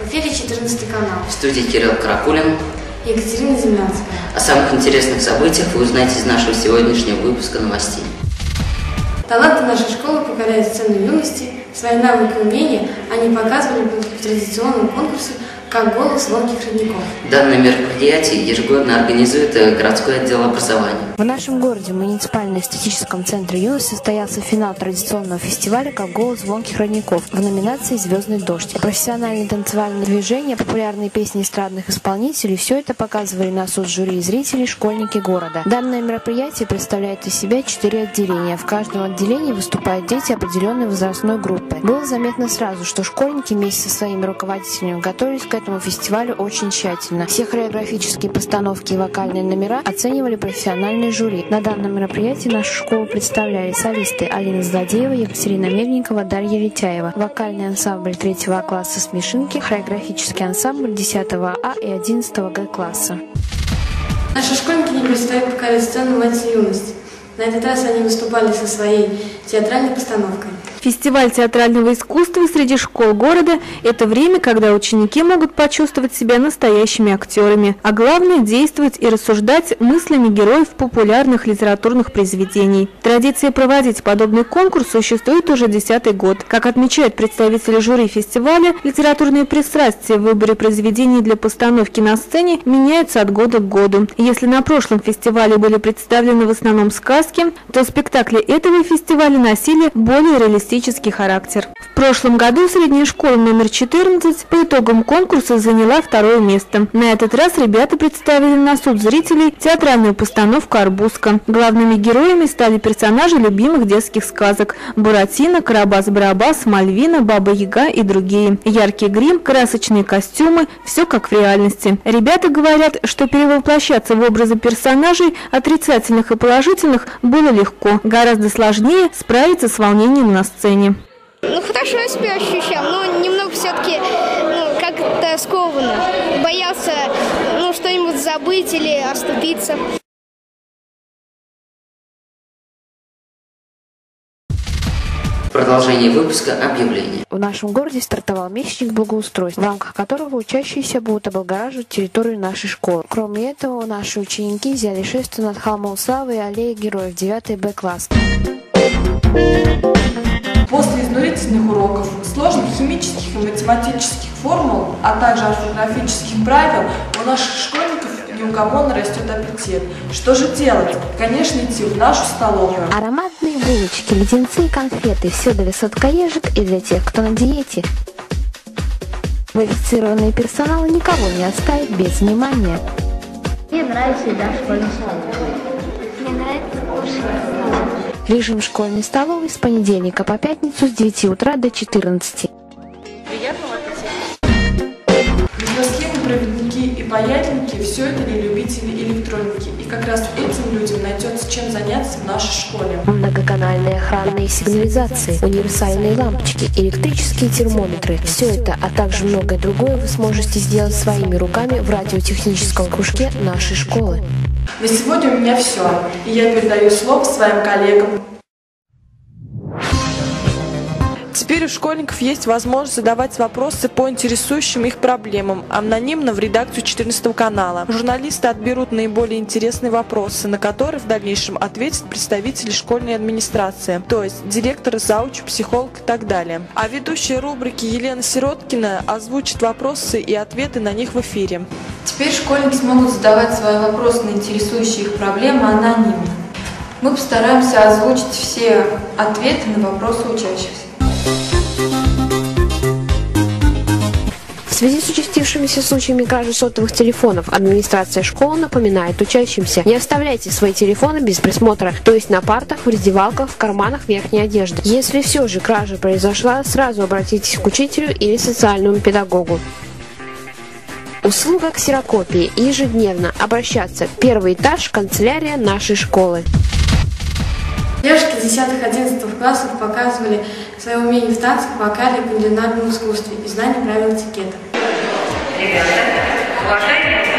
В эфире 14 канал. В студии Кирилл Каракулин. Екатерина Землянская. О самых интересных событиях вы узнаете из нашего сегодняшнего выпуска новостей. Таланты нашей школы покоряют сцену юности. Свои навыки и умения они показывали в традиционном конкурсе как голос звонких родников. Данное мероприятие ежегодно организует э, городской отдел образования. В нашем городе, в муниципально-эстетическом центре юности, состоялся финал традиционного фестиваля «Как голос звонких родников» в номинации «Звездный дождь». Профессиональные танцевальные движения, популярные песни эстрадных исполнителей – все это показывали на суд жюри и зрителей школьники города. Данное мероприятие представляет из себя четыре отделения. В каждом отделении выступают дети определенной возрастной группы. Было заметно сразу, что школьники вместе со своими руководителями готовились к этому фестивалю очень тщательно. Все хореографические постановки и вокальные номера оценивали профессиональные жюри. На данном мероприятии нашу школу представляли солисты Алина Злодеева, Екатерина Мельникова, Дарья Летяева, вокальный ансамбль третьего класса «Смешинки», хореографический ансамбль 10 А и 11 Г класса. Наши школьники не представили покорить сцену «Мать юность». На этот раз они выступали со своей театральной постановкой. Фестиваль театрального искусства среди школ города – это время, когда ученики могут почувствовать себя настоящими актерами, а главное – действовать и рассуждать мыслями героев популярных литературных произведений. Традиция проводить подобный конкурс существует уже десятый год. Как отмечают представители жюри фестиваля, литературные пристрастия в выборе произведений для постановки на сцене меняются от года к году. Если на прошлом фестивале были представлены в основном сказки, то спектакли этого фестиваля носили более реалистичные артистический характер. В прошлом году средняя школа номер 14 по итогам конкурса заняла второе место. На этот раз ребята представили на суд зрителей театральную постановку «Арбузка». Главными героями стали персонажи любимых детских сказок – Буратино, Карабас-Барабас, Мальвина, Баба-Яга и другие. Яркий грим, красочные костюмы – все как в реальности. Ребята говорят, что перевоплощаться в образы персонажей, отрицательных и положительных, было легко. Гораздо сложнее справиться с волнением на сцене? Ну, хорошо я себя ощущал, но немного все-таки ну, как-то скованно. Боялся ну, что-нибудь забыть или оступиться. Продолжение выпуска объявления. В нашем городе стартовал месячник благоустройства, в рамках которого учащиеся будут облагораживать территорию нашей школы. Кроме этого, наши ученики взяли шествие над холмом славы и аллеей героев 9 Б класс. После изнурительных уроков, сложных химических и математических формул, а также орфографических правил у наших школьников неугомонно растет аппетит. Что же делать? Конечно, идти в нашу столовую. Ароматные булочки, леденцы и конфеты – все для сладкоежек и для тех, кто на диете. Квалифицированный персонал никого не оставит без внимания. Мне нравится еда в школьной. Мне нравится кушать Режим школьной столовой с понедельника по пятницу с 9 утра до 14. Приятного аппетита! Микросхемы, проводники и паятники – все это не любители электроники. И как раз этим людям найдется чем заняться в нашей школе. Многоканальные охранные сигнализации, универсальные лампочки, электрические термометры – все это, а также многое другое вы сможете сделать своими руками в радиотехническом кружке нашей школы. На сегодня у меня все, и я передаю слово своим коллегам. Теперь у школьников есть возможность задавать вопросы по интересующим их проблемам анонимно в редакцию 14 канала. Журналисты отберут наиболее интересные вопросы, на которые в дальнейшем ответят представители школьной администрации, то есть директор, зауч, психолог и так далее. А ведущая рубрики Елена Сироткина озвучит вопросы и ответы на них в эфире. Теперь школьники смогут задавать свои вопросы на интересующие их проблемы анонимно. Мы постараемся озвучить все ответы на вопросы учащихся. Связи с участившимися случаями кражи сотовых телефонов администрация школы напоминает учащимся, не оставляйте свои телефоны без присмотра, то есть на партах, в раздевалках, в карманах верхней одежды. Если все же кража произошла, сразу обратитесь к учителю или социальному педагогу. Услуга ксерокопии. Ежедневно обращаться. Первый этаж, канцелярия нашей школы. Девушки 10-11 классов показывали свое умение в танцах, вокале, кулинарном искусстве и знание правил этикета. Ребята, уважаемые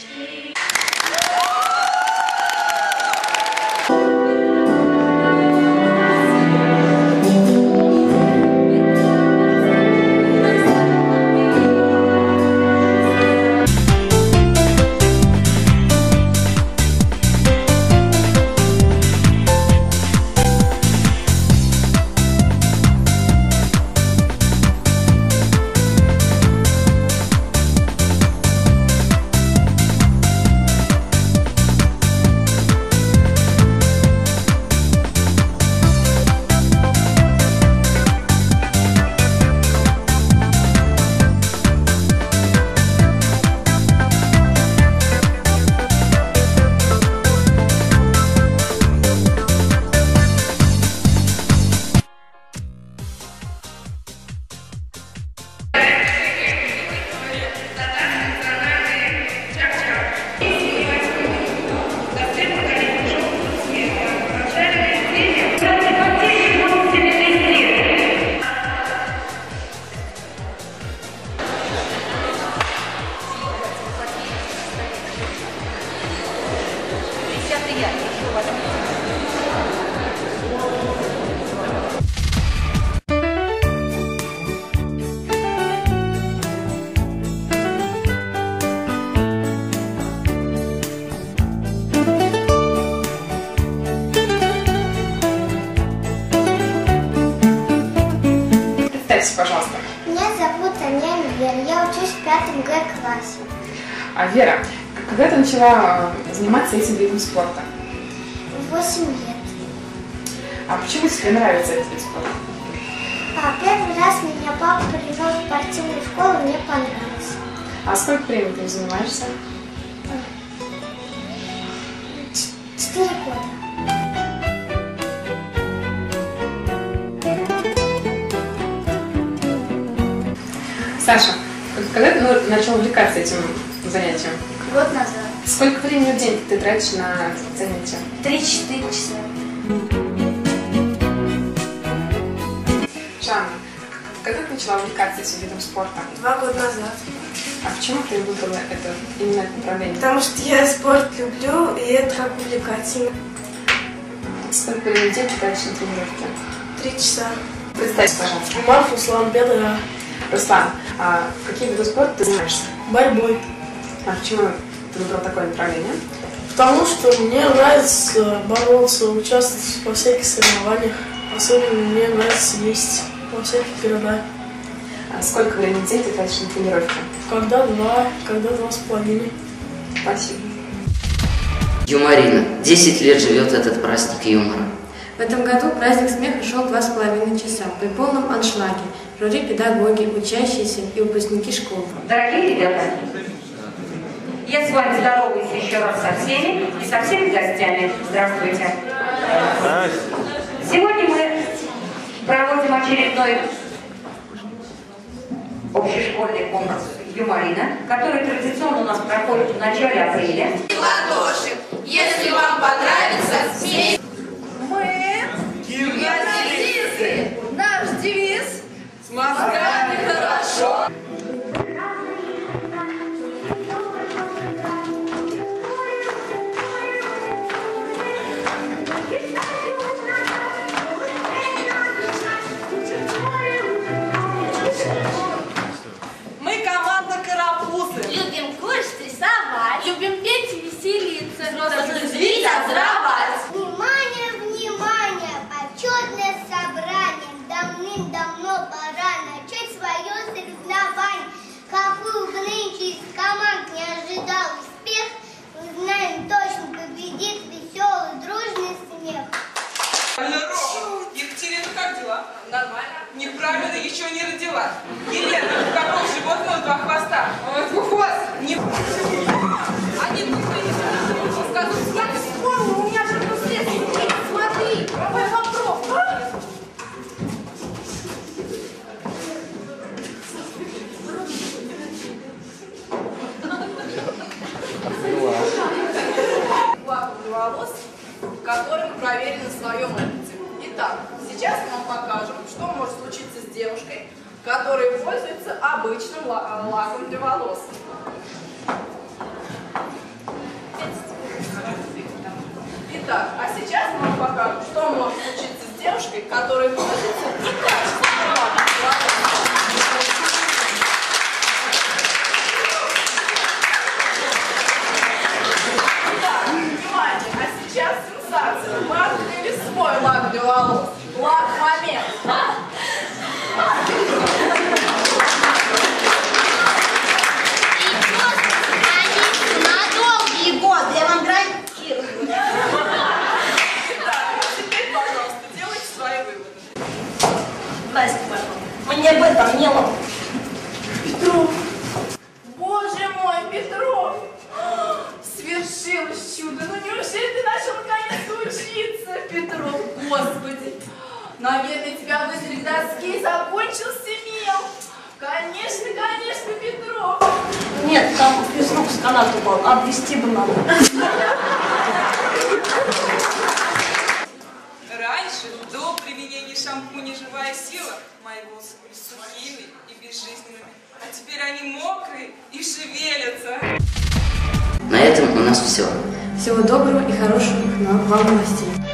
Stay. Представьтесь, пожалуйста. Меня зовут Аня Вера, я учусь в пятом Г классе. А, Вера, когда ты начала э, заниматься этим видом спорта? Восемь лет. А почему тебе нравится этот вид спорта? А первый раз меня папа привел в спортивную школу, мне понравилось. А сколько времени ты им занимаешься? Четыре года. Саша, когда ты ну, начал увлекаться этим занятием? Год назад. Сколько времени в день ты тратишь на занятия? Три-четыре часа. Жанна, когда ты начала увлекаться этим видом спорта? Два года назад. А почему ты выбрала это, именно это направление? Потому что я спорт люблю, и это как увлекательно. Сколько времени в день ты тратишь на тренировки? Три часа. Представься, пожалуйста. Марк Руслан Бедра. Руслан, а каким видом спорта ты занимаешься? Борьбой. А почему ты выбрал такое направление? Потому что мне нравится бороться, участвовать во всяких соревнованиях. Особенно мне нравится есть во всяких городах. А сколько времени в день ты тратишь на тренировки? Когда два, когда два с половиной. Спасибо. Юморина. 10 лет живет этот праздник юмора. В этом году праздник смеха шел два с половиной часа при полном аншлаге. Жюри педагоги, учащиеся и выпускники школы. Дорогие ребята, я с вами здороваюсь еще раз со всеми и со всеми гостями. Здравствуйте. Сегодня мы проводим очередной общешкольный конкурс «Юморина», который традиционно у нас проходит в начале апреля. Ладоши. Если вам понравится, смейте. С мозгами хорошо. Мы команда Карапузы. Любим кушать, рисовать. Любим петь и веселиться. Взрослых зрить, озоровать. Внимание, внимание! Почетное собрание. Давным-давно еще не родила. Елена, у какого животного два хвоста? Двухвост! Не... волос. Итак, а сейчас мы покажем, что может случиться с девушкой, которая для волос. Итак, внимание, а сейчас сенсация. Мы открыли свой лак для волос. Лак момент. На долгий год я вам гарантирую. Итак, теперь, пожалуйста, делайте свои выводы. Настя, мне об этом не лом. Петров. Боже мой, Петров. Свершилось чудо. Ну неужели ты начал наконец-то учиться, Петров? Господи. Наверное, тебя вызвали к доске и закончился мел. Конечно, конечно, Петров. Нет, там физрук с каната был, обвести бы надо. Раньше, до применения шампуня «Живая сила», мои волосы были сухими и безжизненными. А теперь они мокрые и шевелятся. На этом у нас все. Всего доброго и хороших нам вам новостей.